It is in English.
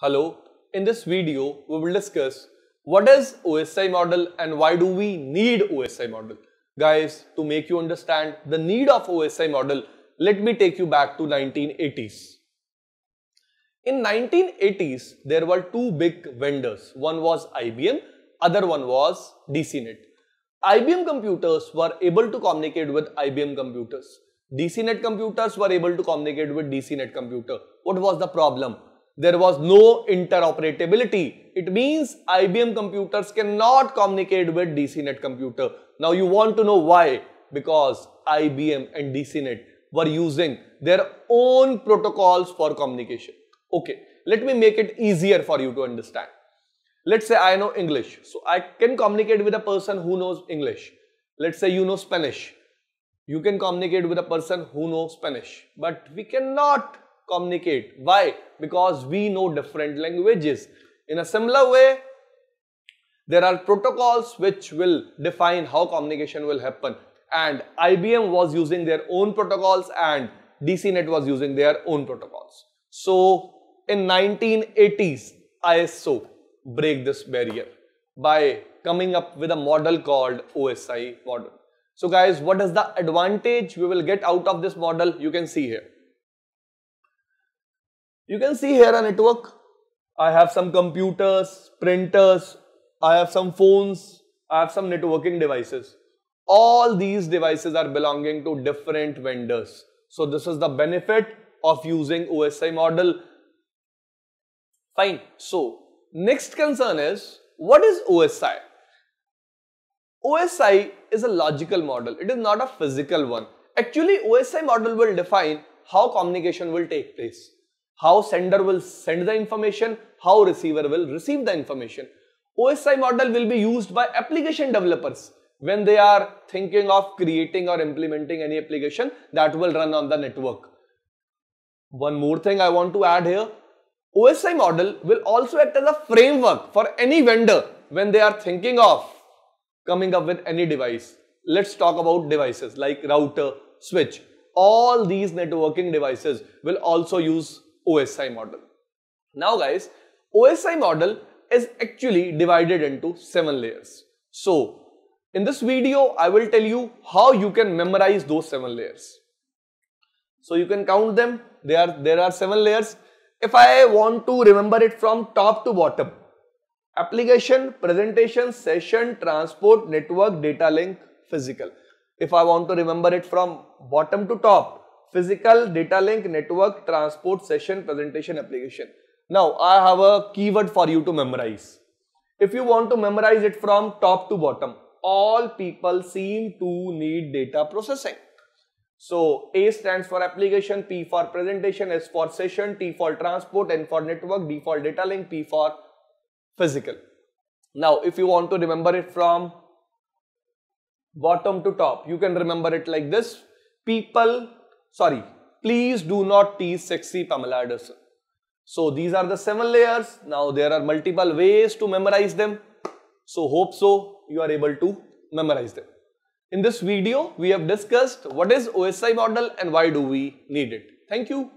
Hello, in this video we will discuss what is OSI model and why do we need OSI model. Guys, to make you understand the need of OSI model, let me take you back to 1980s. In 1980s, there were two big vendors. One was IBM, other one was DCNet. IBM computers were able to communicate with IBM computers. DCNet computers were able to communicate with DCNet computer. What was the problem? There was no interoperability. It means IBM computers cannot communicate with DCNet computer. Now you want to know why? Because IBM and DCNet were using their own protocols for communication. Okay, let me make it easier for you to understand. Let's say I know English. So I can communicate with a person who knows English. Let's say you know Spanish. You can communicate with a person who knows Spanish. But we cannot communicate. Why? Because we know different languages. In a similar way, there are protocols which will define how communication will happen. And IBM was using their own protocols and DCNet was using their own protocols. So, in 1980s, ISO break this barrier by coming up with a model called OSI model. So guys, what is the advantage we will get out of this model? You can see here. You can see here a network. I have some computers, printers, I have some phones, I have some networking devices. All these devices are belonging to different vendors. So this is the benefit of using OSI model. Fine. So next concern is what is OSI? OSI is a logical model. It is not a physical one. Actually, OSI model will define how communication will take place how sender will send the information, how receiver will receive the information. OSI model will be used by application developers when they are thinking of creating or implementing any application that will run on the network. One more thing I want to add here, OSI model will also act as a framework for any vendor when they are thinking of coming up with any device. Let's talk about devices like router, switch. All these networking devices will also use OSI model. Now guys, OSI model is actually divided into 7 layers. So, in this video, I will tell you how you can memorize those 7 layers. So, you can count them. There are, there are 7 layers. If I want to remember it from top to bottom, application, presentation, session, transport, network, data link, physical. If I want to remember it from bottom to top, physical, data link, network, transport, session, presentation, application. Now, I have a keyword for you to memorize. If you want to memorize it from top to bottom, all people seem to need data processing. So, A stands for application, P for presentation, S for session, T for transport, N for network, D for data link, P for physical. Now, if you want to remember it from bottom to top, you can remember it like this. People sorry, please do not tease sexy Pamela Anderson. So these are the seven layers. Now there are multiple ways to memorize them. So hope so you are able to memorize them. In this video, we have discussed what is OSI model and why do we need it. Thank you.